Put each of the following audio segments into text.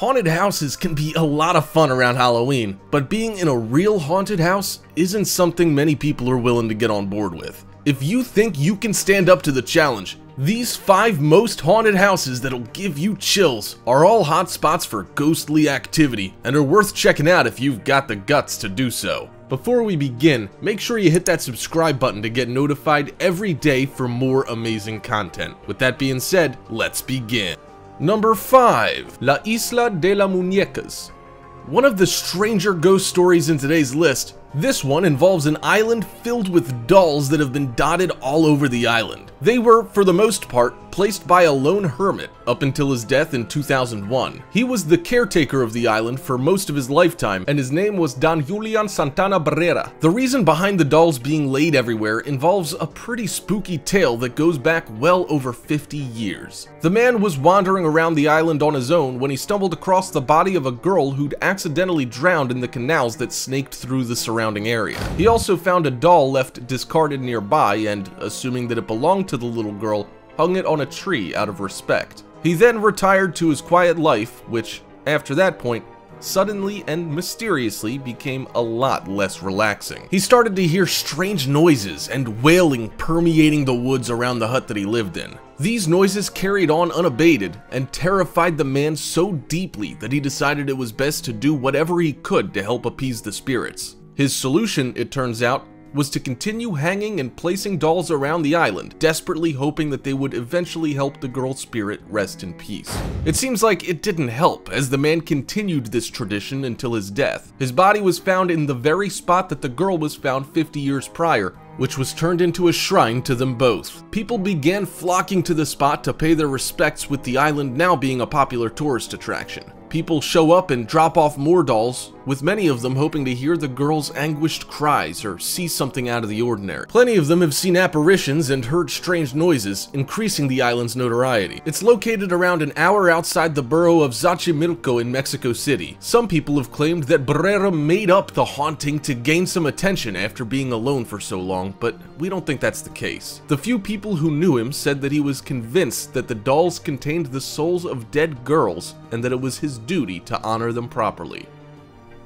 Haunted houses can be a lot of fun around Halloween, but being in a real haunted house isn't something many people are willing to get on board with. If you think you can stand up to the challenge, these 5 most haunted houses that'll give you chills are all hot spots for ghostly activity and are worth checking out if you've got the guts to do so. Before we begin, make sure you hit that subscribe button to get notified every day for more amazing content. With that being said, let's begin. Number 5. La Isla de las Muñecas One of the stranger ghost stories in today's list, this one involves an island filled with dolls that have been dotted all over the island. They were, for the most part, placed by a lone hermit up until his death in 2001. He was the caretaker of the island for most of his lifetime, and his name was Don Julian Santana Barrera. The reason behind the dolls being laid everywhere involves a pretty spooky tale that goes back well over 50 years. The man was wandering around the island on his own when he stumbled across the body of a girl who'd accidentally drowned in the canals that snaked through the surrounding area. He also found a doll left discarded nearby and, assuming that it belonged to the little girl, hung it on a tree out of respect. He then retired to his quiet life, which, after that point, suddenly and mysteriously became a lot less relaxing. He started to hear strange noises and wailing permeating the woods around the hut that he lived in. These noises carried on unabated and terrified the man so deeply that he decided it was best to do whatever he could to help appease the spirits. His solution, it turns out, was to continue hanging and placing dolls around the island, desperately hoping that they would eventually help the girl's spirit rest in peace. It seems like it didn't help, as the man continued this tradition until his death. His body was found in the very spot that the girl was found 50 years prior, which was turned into a shrine to them both. People began flocking to the spot to pay their respects with the island now being a popular tourist attraction. People show up and drop off more dolls, with many of them hoping to hear the girl's anguished cries or see something out of the ordinary. Plenty of them have seen apparitions and heard strange noises, increasing the island's notoriety. It's located around an hour outside the borough of Xochimilco in Mexico City. Some people have claimed that Barrera made up the haunting to gain some attention after being alone for so long, but we don't think that's the case. The few people who knew him said that he was convinced that the dolls contained the souls of dead girls and that it was his duty to honor them properly.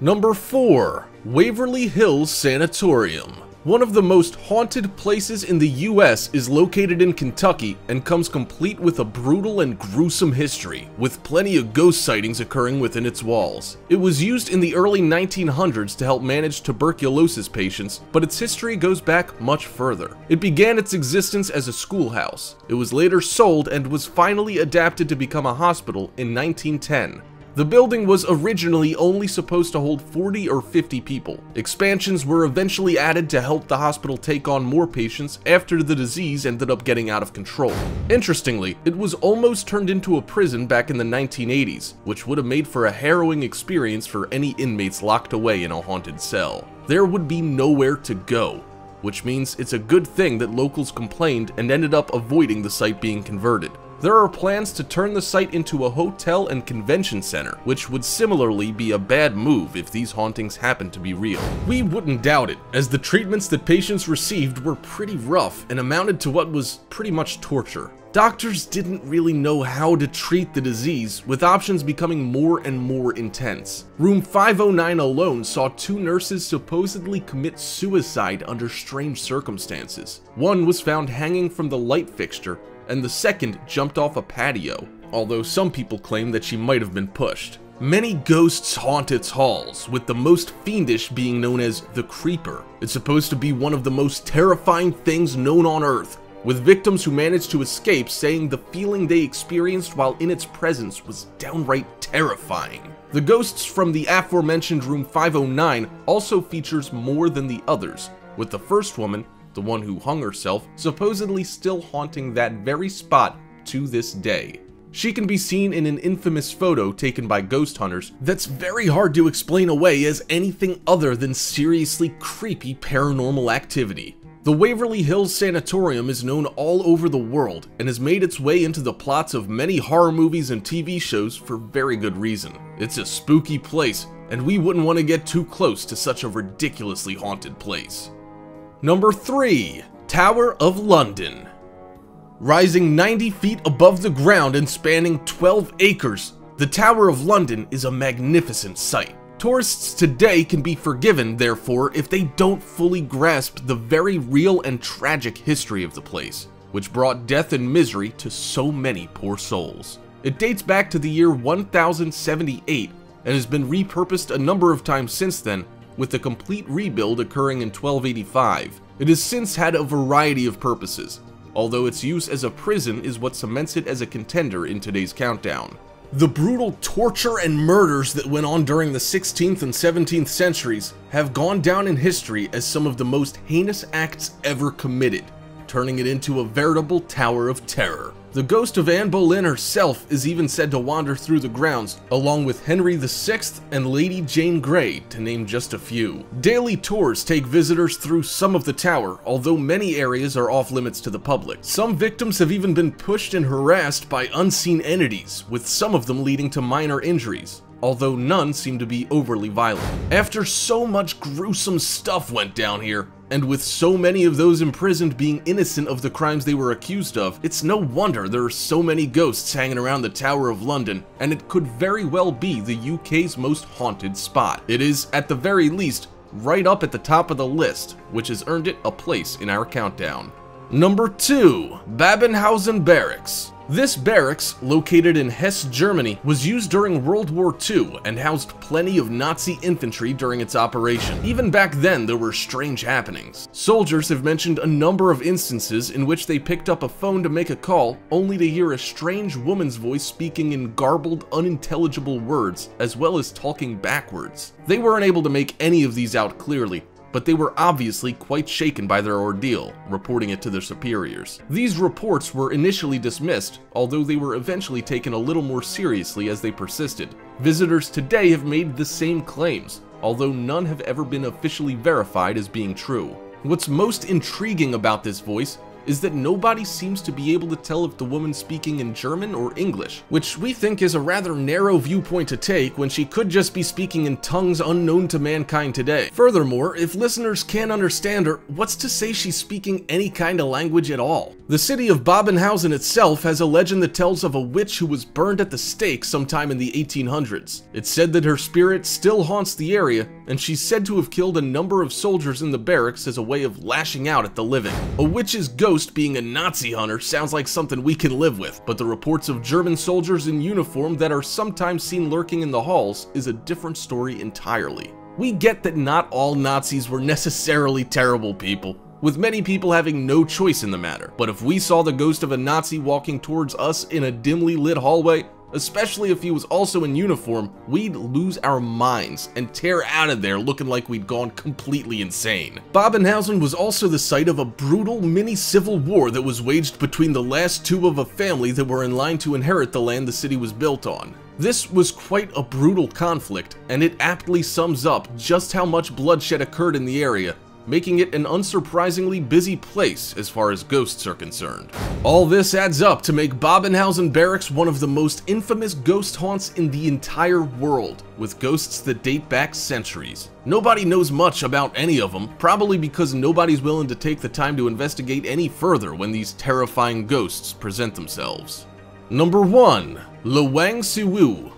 Number 4. Waverly Hills Sanatorium one of the most haunted places in the US is located in Kentucky and comes complete with a brutal and gruesome history, with plenty of ghost sightings occurring within its walls. It was used in the early 1900s to help manage tuberculosis patients, but its history goes back much further. It began its existence as a schoolhouse. It was later sold and was finally adapted to become a hospital in 1910. The building was originally only supposed to hold 40 or 50 people. Expansions were eventually added to help the hospital take on more patients after the disease ended up getting out of control. Interestingly, it was almost turned into a prison back in the 1980s, which would have made for a harrowing experience for any inmates locked away in a haunted cell. There would be nowhere to go, which means it's a good thing that locals complained and ended up avoiding the site being converted. There are plans to turn the site into a hotel and convention center, which would similarly be a bad move if these hauntings happen to be real. We wouldn't doubt it, as the treatments that patients received were pretty rough and amounted to what was pretty much torture. Doctors didn't really know how to treat the disease, with options becoming more and more intense. Room 509 alone saw two nurses supposedly commit suicide under strange circumstances. One was found hanging from the light fixture, and the second jumped off a patio, although some people claim that she might have been pushed. Many ghosts haunt its halls, with the most fiendish being known as the Creeper. It's supposed to be one of the most terrifying things known on Earth, with victims who managed to escape saying the feeling they experienced while in its presence was downright terrifying. The ghosts from the aforementioned room 509 also features more than the others, with the first woman the one who hung herself, supposedly still haunting that very spot to this day. She can be seen in an infamous photo taken by ghost hunters that's very hard to explain away as anything other than seriously creepy paranormal activity. The Waverly Hills Sanatorium is known all over the world and has made its way into the plots of many horror movies and TV shows for very good reason. It's a spooky place, and we wouldn't want to get too close to such a ridiculously haunted place. Number 3. Tower of London Rising 90 feet above the ground and spanning 12 acres, the Tower of London is a magnificent sight. Tourists today can be forgiven, therefore, if they don't fully grasp the very real and tragic history of the place, which brought death and misery to so many poor souls. It dates back to the year 1078 and has been repurposed a number of times since then, with the complete rebuild occurring in 1285. It has since had a variety of purposes, although its use as a prison is what cements it as a contender in today's countdown. The brutal torture and murders that went on during the 16th and 17th centuries have gone down in history as some of the most heinous acts ever committed, turning it into a veritable tower of terror. The ghost of Anne Boleyn herself is even said to wander through the grounds, along with Henry VI and Lady Jane Grey, to name just a few. Daily tours take visitors through some of the tower, although many areas are off limits to the public. Some victims have even been pushed and harassed by unseen entities, with some of them leading to minor injuries although none seem to be overly violent. After so much gruesome stuff went down here, and with so many of those imprisoned being innocent of the crimes they were accused of, it's no wonder there are so many ghosts hanging around the Tower of London, and it could very well be the UK's most haunted spot. It is, at the very least, right up at the top of the list, which has earned it a place in our countdown. Number 2. Babenhausen Barracks this barracks, located in Hesse, Germany, was used during World War II and housed plenty of Nazi infantry during its operation. Even back then, there were strange happenings. Soldiers have mentioned a number of instances in which they picked up a phone to make a call, only to hear a strange woman's voice speaking in garbled, unintelligible words, as well as talking backwards. They weren't able to make any of these out clearly, but they were obviously quite shaken by their ordeal, reporting it to their superiors. These reports were initially dismissed, although they were eventually taken a little more seriously as they persisted. Visitors today have made the same claims, although none have ever been officially verified as being true. What's most intriguing about this voice is that nobody seems to be able to tell if the woman's speaking in German or English, which we think is a rather narrow viewpoint to take when she could just be speaking in tongues unknown to mankind today. Furthermore, if listeners can't understand her, what's to say she's speaking any kind of language at all? The city of Babenhausen itself has a legend that tells of a witch who was burned at the stake sometime in the 1800s. It's said that her spirit still haunts the area, and she's said to have killed a number of soldiers in the barracks as a way of lashing out at the living. A witch's ghost being a Nazi hunter sounds like something we can live with, but the reports of German soldiers in uniform that are sometimes seen lurking in the halls is a different story entirely. We get that not all Nazis were necessarily terrible people, with many people having no choice in the matter. But if we saw the ghost of a Nazi walking towards us in a dimly lit hallway, especially if he was also in uniform, we'd lose our minds and tear out of there looking like we'd gone completely insane. Babenhausen was also the site of a brutal mini-civil war that was waged between the last two of a family that were in line to inherit the land the city was built on. This was quite a brutal conflict, and it aptly sums up just how much bloodshed occurred in the area making it an unsurprisingly busy place as far as ghosts are concerned. All this adds up to make Babenhausen Barracks one of the most infamous ghost haunts in the entire world, with ghosts that date back centuries. Nobody knows much about any of them, probably because nobody's willing to take the time to investigate any further when these terrifying ghosts present themselves. Number 1. Lawang Sewu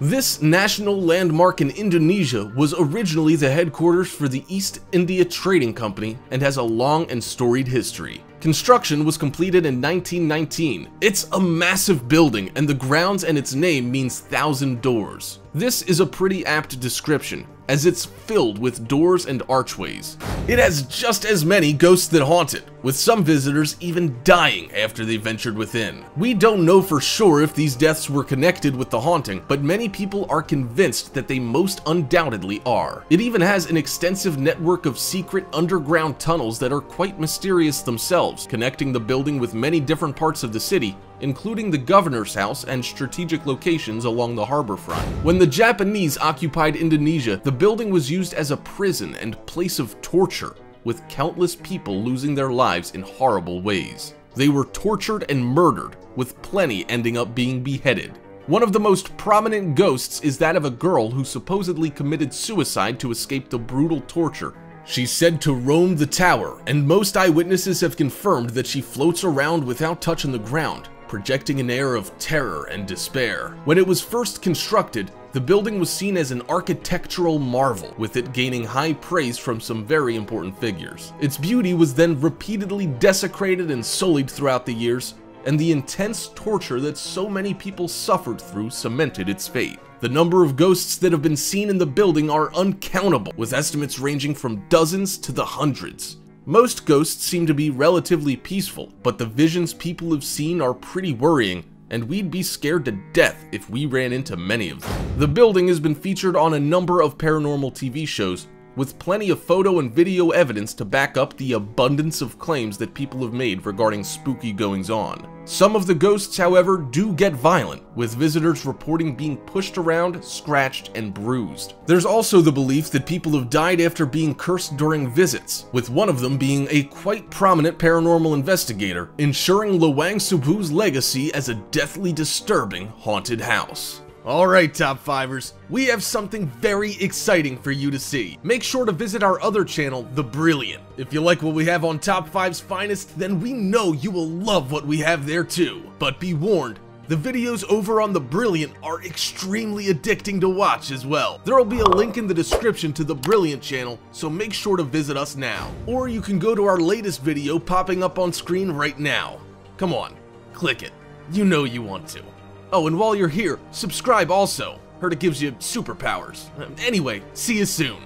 this national landmark in Indonesia was originally the headquarters for the East India Trading Company and has a long and storied history. Construction was completed in 1919. It's a massive building and the grounds and its name means thousand doors. This is a pretty apt description, as it's filled with doors and archways. It has just as many ghosts that haunt it, with some visitors even dying after they ventured within. We don't know for sure if these deaths were connected with the haunting, but many people are convinced that they most undoubtedly are. It even has an extensive network of secret underground tunnels that are quite mysterious themselves, connecting the building with many different parts of the city, including the governor's house and strategic locations along the harbor front. When the Japanese occupied Indonesia, the building was used as a prison and place of torture, with countless people losing their lives in horrible ways. They were tortured and murdered, with plenty ending up being beheaded. One of the most prominent ghosts is that of a girl who supposedly committed suicide to escape the brutal torture She's said to roam the tower, and most eyewitnesses have confirmed that she floats around without touching the ground, projecting an air of terror and despair. When it was first constructed, the building was seen as an architectural marvel, with it gaining high praise from some very important figures. Its beauty was then repeatedly desecrated and sullied throughout the years, and the intense torture that so many people suffered through cemented its fate. The number of ghosts that have been seen in the building are uncountable, with estimates ranging from dozens to the hundreds. Most ghosts seem to be relatively peaceful, but the visions people have seen are pretty worrying, and we'd be scared to death if we ran into many of them. The building has been featured on a number of paranormal TV shows, with plenty of photo and video evidence to back up the abundance of claims that people have made regarding spooky goings on. Some of the ghosts, however, do get violent, with visitors reporting being pushed around, scratched, and bruised. There's also the belief that people have died after being cursed during visits, with one of them being a quite prominent paranormal investigator, ensuring Lawang Sewu's legacy as a deathly disturbing haunted house. Alright, Top Fivers, we have something very exciting for you to see. Make sure to visit our other channel, The Brilliant. If you like what we have on Top 5's Finest, then we know you will love what we have there too. But be warned, the videos over on The Brilliant are extremely addicting to watch as well. There will be a link in the description to the Brilliant channel, so make sure to visit us now. Or you can go to our latest video popping up on screen right now. Come on, click it. You know you want to. Oh, and while you're here, subscribe also. Heard it gives you superpowers. Anyway, see you soon.